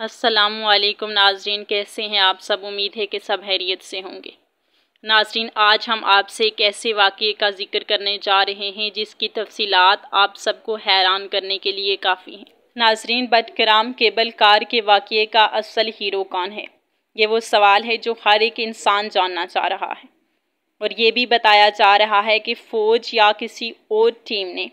असलकुम नाजरीन, कैसे हैं आप सब? उम्मीद है कि सब हैरियत से होंगे। नाजरीन, आज हम आपसे एक ऐसे वाक़े का ज़िक्र करने जा रहे हैं, जिसकी तफसीलात आप सबको हैरान करने के लिए काफ़ी हैं। नाजरीन, बदकराम केबल कार के वाक़े का असल हीरो कौन है? ये वो सवाल है जो हर एक इंसान जानना चाह रहा है। और ये भी बताया जा रहा है कि फ़ौज या किसी और टीम ने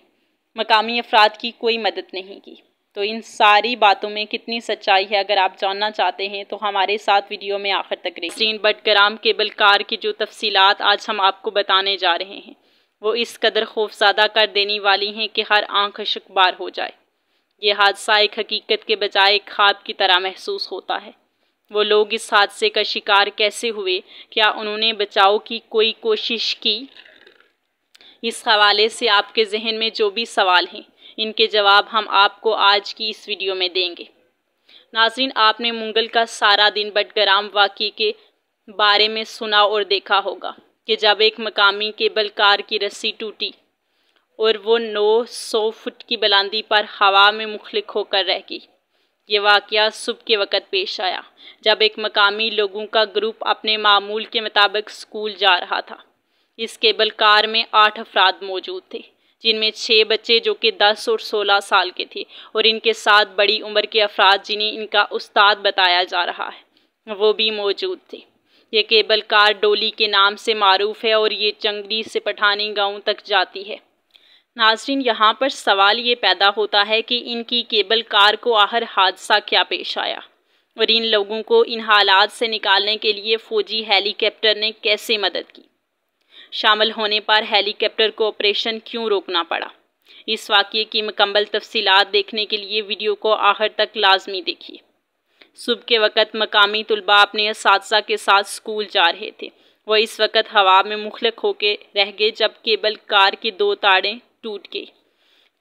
मकामी अफराद की कोई मदद नहीं की। तो इन सारी बातों में कितनी सच्चाई है, अगर आप जानना चाहते हैं तो हमारे साथ वीडियो में आखिर तक रहे स्क्रीन बट कराम केबल कार की जो तफसीलात आज हम आपको बताने जा रहे हैं, वो इस कदर खौफजादा कर देने वाली हैं कि हर आँख शकबार हो जाए। ये हादसा एक हकीकत के बजाय एक ख्वाब की तरह महसूस होता है। वो लोग इस हादसे का शिकार कैसे हुए? क्या उन्होंने बचाव की कोई कोशिश की? इस हवाले से आपके जहन में जो भी सवाल हैं इनके जवाब हम आपको आज की इस वीडियो में देंगे। नाजरीन, आपने मुंगल का सारा दिन बटगराम वाक़ी के बारे में सुना और देखा होगा कि जब एक मकामी केबल कार की रस्सी टूटी और वो नौ सौ फुट की बुलंदी पर हवा में मुखलिक होकर रह गई, ये वाक़ सुबह के वक़्त पेश आया, जब एक मकामी लोगों का ग्रुप अपने मामूल के मुताबिक स्कूल जा रहा था। इस केबल कार में आठ अफराद मौजूद थे। जिनमें छः बच्चे जो कि दस और सोलह साल के थे और इनके साथ बड़ी उम्र के अफराद जिन्हें इनका उस्ताद बताया जा रहा है, वो भी मौजूद थे। ये केबल कार डोली के नाम से मरूफ है और ये चंगरी से पठानी गाँव तक जाती है। नाजरीन, यहाँ पर सवाल ये पैदा होता है कि इनकी केबल कार को आहर हादसा क्या पेश आया? और इन लोगों को इन हालात से निकालने के लिए फ़ौजी हेलीकॉप्टर ने कैसे मदद की? शामिल होने पर हेलीकॉप्टर को ऑपरेशन क्यों रोकना पड़ा? इस वाक़े की मुकम्मल तफसीलात देखने के लिए वीडियो को आखिर तक लाजमी देखिए। सुबह के वक़्त मकामी तलबा अपने इस के साथ स्कूल जा रहे थे। वह इस वक्त हवा में मुखलक होकर रह गए, जब केबल कार की दो ताड़ें टूट गई।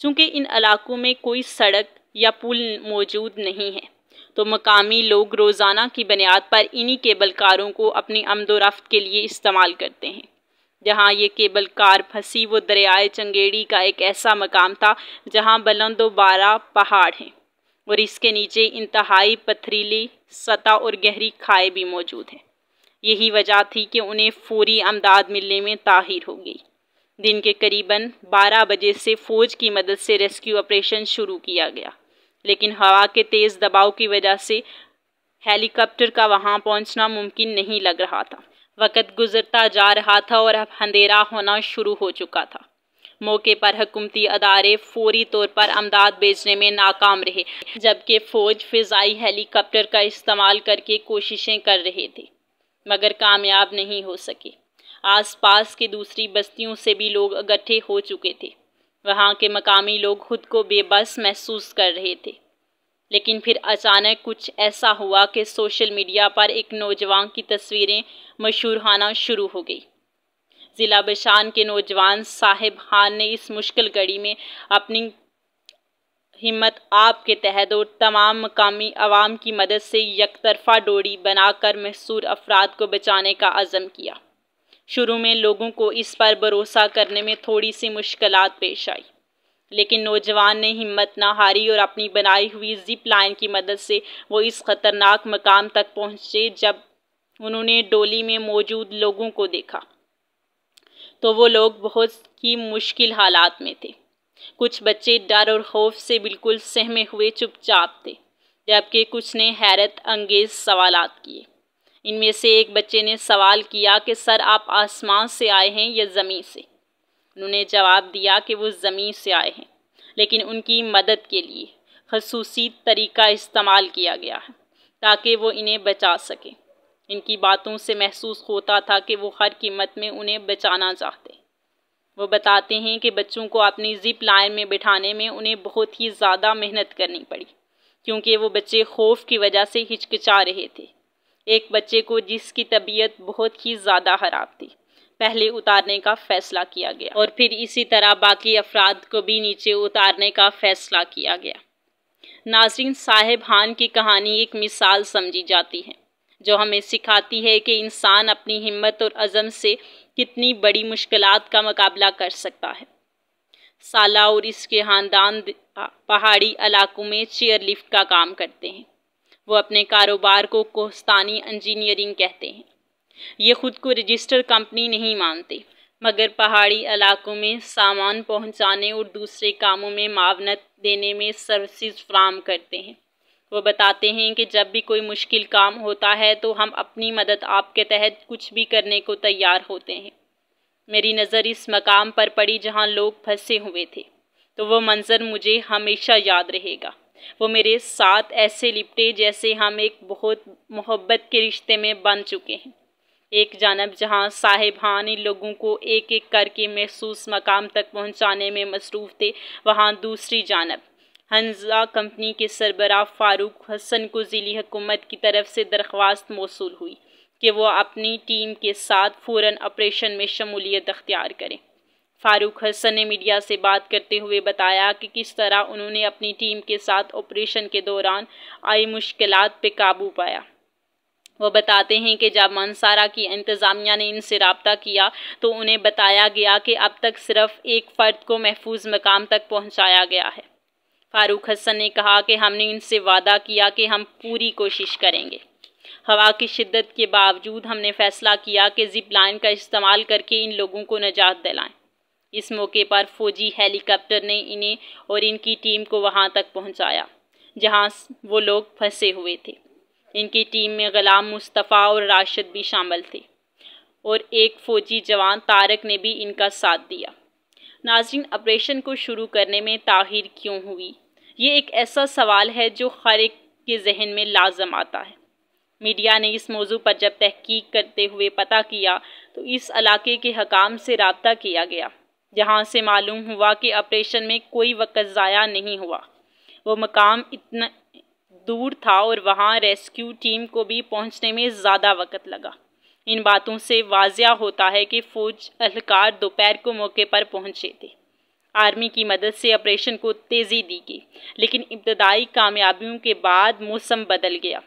चूँकि इन इलाकों में कोई सड़क या पुल मौजूद नहीं है तो मकामी लोग रोज़ाना की बुनियाद पर इन्हीं केबल कारों को अपनी आमदोरफ्त के लिए इस्तेमाल करते हैं। जहाँ ये केबल कार फंसी, वो दरियाए चंगेड़ी का एक ऐसा मकाम था जहाँ बुलंद बारह पहाड़ हैं। और इसके नीचे इंतहाई पथरीली सतह और गहरी खाई भी मौजूद है। यही वजह थी कि उन्हें फौरी अमदाद मिलने में ताहिर हो गई। दिन के करीबन 12 बजे से फ़ौज की मदद से रेस्क्यू ऑपरेशन शुरू किया गया। लेकिन हवा के तेज़ दबाव की वजह से हेलीकॉप्टर का वहाँ पहुँचना मुमकिन नहीं लग रहा था। वक़्त गुजरता जा रहा था और अब अंधेरा होना शुरू हो चुका था। मौके पर हुकूमती अदारे फौरी तौर पर अमदाद भेजने में नाकाम रहे, जबकि फ़ौज फ़िज़ाई हेलीकॉप्टर का इस्तेमाल करके कोशिशें कर रहे थे, मगर कामयाब नहीं हो सके। आसपास की दूसरी बस्तियों से भी लोग इकट्ठे हो चुके थे। वहाँ के मकामी लोग खुद को बेबस महसूस कर रहे थे। लेकिन फिर अचानक कुछ ऐसा हुआ कि सोशल मीडिया पर एक नौजवान की तस्वीरें मशहूर होना शुरू हो गई। ज़िला बशान के नौजवान साहिब खान ने इस मुश्किल घड़ी में अपनी हिम्मत आप के तहत और तमाम मकामी आवाम की मदद से यकतरफा डोरी बनाकर महसूर अफराद को बचाने का अज़म किया। शुरू में लोगों को इस पर भरोसा करने में थोड़ी सी मुश्किल पेश आई। लेकिन नौजवान ने हिम्मत ना हारी और अपनी बनाई हुई जिप लाइन की मदद से वो इस ख़तरनाक मकाम तक पहुँचे जब उन्होंने डोली में मौजूद लोगों को देखा। तो वो लोग बहुत ही मुश्किल हालात में थे। कुछ बच्चे डर और खौफ से बिल्कुल सहमे हुए चुपचाप थे, जबकि कुछ ने हैरत अंगेज सवाल किए। इनमें से एक बच्चे ने सवाल किया कि, सर, आप आसमान से आए हैं या ज़मीन से? उन्होंने जवाब दिया कि वो ज़मीन से आए हैं, लेकिन उनकी मदद के लिए खसूसी तरीका इस्तेमाल किया गया है ताकि वो इन्हें बचा सकें। इनकी बातों से महसूस होता था कि वो हर कीमत में उन्हें बचाना चाहते वो बताते हैं कि बच्चों को अपनी जिप लाइन में बिठाने में उन्हें बहुत ही ज़्यादा मेहनत करनी पड़ी, क्योंकि वो बच्चे खौफ की वजह से हिचकिचा रहे थे। एक बच्चे को जिसकी तबीयत बहुत ही ज़्यादा ख़राब थी। पहले उतारने का फैसला किया गया और फिर इसी तरह बाकी अफराद को भी नीचे उतारने का फैसला किया गया। नाजरीन, साहेब हान की कहानी एक मिसाल समझी जाती है, जो हमें सिखाती है कि इंसान अपनी हिम्मत और अज़म से कितनी बड़ी मुश्किल का मुकाबला कर सकता है। साला और इसके ख़ानदान पहाड़ी इलाकों में चेयर लिफ्ट का काम करते हैं। वो अपने कारोबार को कोस्तानी इंजीनियरिंग कहते हैं। ये खुद को रजिस्टर कंपनी नहीं मानते। मगर पहाड़ी इलाकों में सामान पहुँचाने और दूसरे कामों में मावनत देने में सर्विसेज़ फ्राहम करते हैं। वो बताते हैं कि जब भी कोई मुश्किल काम होता है तो हम अपनी मदद आपके तहत कुछ भी करने को तैयार होते हैं। मेरी नज़र इस मकाम पर पड़ी जहाँ लोग फंसे हुए थे। तो वो मंज़र मुझे हमेशा याद रहेगा। वो मेरे साथ ऐसे लिपटे जैसे हम एक बहुत मोहब्बत के रिश्ते में बन चुके हैं। एक जानब जहाँ साहिबान लोगों को एक एक करके महसूस मकाम तक पहुँचाने में मसरूफ़ थे, वहाँ दूसरी जानब, हंजा कंपनी के सरबरा फ़ारूक हसन को ज़िली हुकूमत की तरफ़ से दरख्वास्त मौसू हुई कि वह अपनी टीम के साथ फ़ौर ऑपरेशन में शमूलियत अख्तियार करें। फ़ारूक हसन ने मीडिया से बात करते हुए बताया कि किस तरह उन्होंने अपनी टीम के साथ ऑपरेशन के दौरान आई मुश्किल पर काबू पाया। वो बताते हैं कि जब मनसारा की इंतज़ामिया ने इनसे रबता किया तो उन्हें बताया गया कि अब तक सिर्फ़ एक फ़र्द को महफूज मकाम तक पहुँचाया गया है। फारूक हसन ने कहा कि हमने इनसे वादा किया कि हम पूरी कोशिश करेंगे। हवा की शिद्दत के बावजूद हमने फैसला किया कि जिप लाइन का इस्तेमाल करके इन लोगों को निजात दिलाएँ। इस मौके पर फौजी हेलीकॉप्टर ने इन्हें और इनकी टीम को वहाँ तक पहुँचाया, जहाँ वो लोग फंसे हुए थे। इनकी टीम में ग़ुलाम मुस्तफ़ा और राशिद भी शामिल थे और एक फ़ौजी जवान तारक ने भी इनका साथ दिया। नाजरीन ऑपरेशन को शुरू करने में ताहिर क्यों हुई? ये एक ऐसा सवाल है जो हर एक के जहन में लाजम आता है। मीडिया ने इस मौजू पर जब तहकीक करते हुए पता किया तो इस इलाके के हकाम से रबता किया गया, जहाँ से मालूम हुआ कि ऑपरेशन में कोई वक़्त ज़ाया नहीं हुआ। वो मकाम इतना दूर था और वहाँ रेस्क्यू टीम को भी पहुँचने में ज़्यादा वक़्त लगा। इन बातों से वाजिया होता है कि फ़ौज अहलकार दोपहर को मौके पर पहुँचे थे। आर्मी की मदद से ऑपरेशन को तेज़ी दी गई, लेकिन इब्तदाई कामयाबियों के बाद मौसम बदल गया।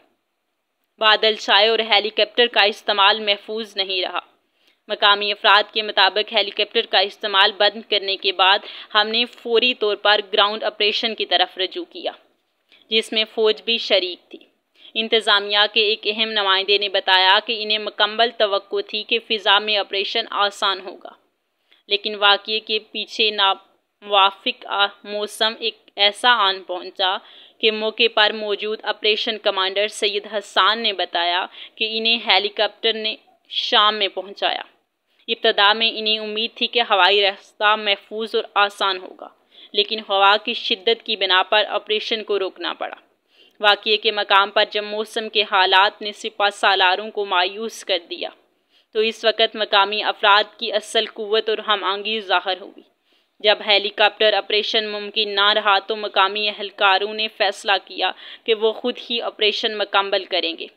बादल छाए और हेलीकॉप्टर का इस्तेमाल महफूज नहीं रहा। मकामी अफराद के मुताबिक हेलीकॉप्टर का इस्तेमाल बंद करने के बाद हमने फौरी तौर पर ग्राउंड ऑपरेशन की तरफ़ रजू किया। जिसमें फ़ौज भी शरीक थी। इंतज़ामिया के एक अहम नुमाइंदे ने बताया कि इन्हें मकम्मल तो थी कि फ़िज़ा में ऑपरेशन आसान होगा। लेकिन वाक़े के पीछे नावाफिक मौसम एक ऐसा आन पहुँचा कि मौके पर मौजूद ऑपरेशन कमांडर सैयद हसान ने बताया कि इन्हें हेलीकॉप्टर ने शाम में पहुँचाया। इब्तदा में इन्हें उम्मीद थी कि हवाई रास्ता महफूज और आसान होगा। लेकिन हवा की शिद्दत की बिना पर ऑपरेशन को रोकना पड़ा। वाक़े के मकाम पर जब मौसम के हालात ने सिपा सालारों को मायूस कर दिया तो इस वक्त मकामी अफराद की असल कुत और हम आंगी ज़ाहर हुई। जब हेलीकॉप्टर ऑपरेशन मुमकिन ना रहा तो मकामी अहलकारों ने फैसला किया कि वो खुद ही ऑपरेशन मुकम्मल करेंगे।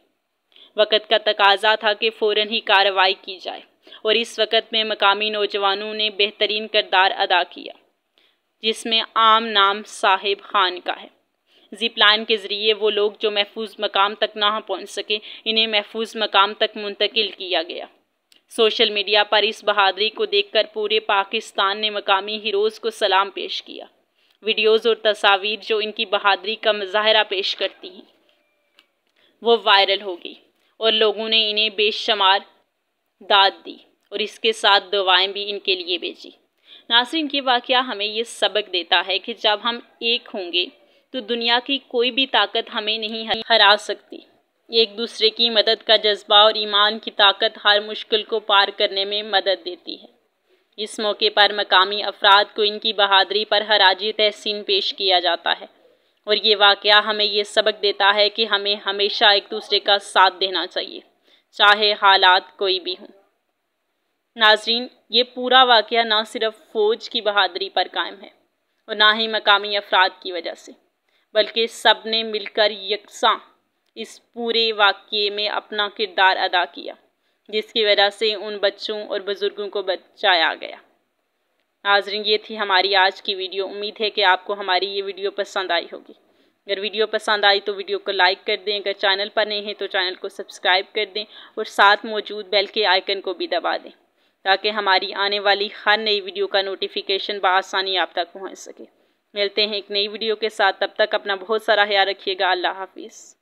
वक़्त का तकाजा था कि फ़ौर ही कार्रवाई की जाए, और इस वक्त में मकामी नौजवानों ने बेहतरीन करदार अदा किया। जिसमें आम नाम साहिब खान का है। जिप लाइन के ज़रिए वो लोग जो महफूज मकाम तक ना पहुँच सके, इन्हें महफूज मकाम तक मुंतकिल किया गया। सोशल मीडिया पर इस बहादरी को देखकर पूरे पाकिस्तान ने मकामी हीरोज़ को सलाम पेश किया। वीडियोज़ और तस्वीर जो इनकी बहादरी का मुजाहरा पेश करती हैं, वो वायरल हो गई और लोगों ने इन्हें बेशुमार दाद दी और इसके साथ दवाएँ भी इनके लिए भेजी। नासरीन की वाक़ हमें ये सबक देता है कि जब हम एक होंगे तो दुनिया की कोई भी ताकत हमें नहीं हरा सकती। एक दूसरे की मदद का जज्बा और ईमान की ताकत हर मुश्किल को पार करने में मदद देती है। इस मौके पर मकामी अफराद को इनकी बहादरी पर हराजी तहसीन पेश किया जाता है। और ये वाक़ हमें ये सबक देता है कि हमें हमेशा एक दूसरे का साथ देना चाहिए, चाहे हालात कोई भी हों। नाजरीन, ये पूरा वाक़ ना सिर्फ़ फ़ौज की बहादरी पर कायम है और ना ही मकामी अफराद की वजह से, बल्कि सबने मिलकर यकसा इस पूरे वाक़े में अपना किरदार अदा किया, जिसकी वजह से उन बच्चों और बुज़ुर्गों को बचाया गया। नाजरीन, ये थी हमारी आज की वीडियो। उम्मीद है कि आपको हमारी ये वीडियो पसंद आई होगी। अगर वीडियो पसंद आई तो वीडियो को लाइक कर दें। अगर चैनल पर नहीं है तो चैनल को सब्सक्राइब कर दें और साथ मौजूद बेल के आइकन को भी दबा दें। ताकि हमारी आने वाली हर नई वीडियो का नोटिफिकेशन बसानी आप तक पहुँच सके। मिलते हैं एक नई वीडियो के साथ। तब तक अपना बहुत सारा ख्याल रखिएगा। अल्लाह हाफिज़।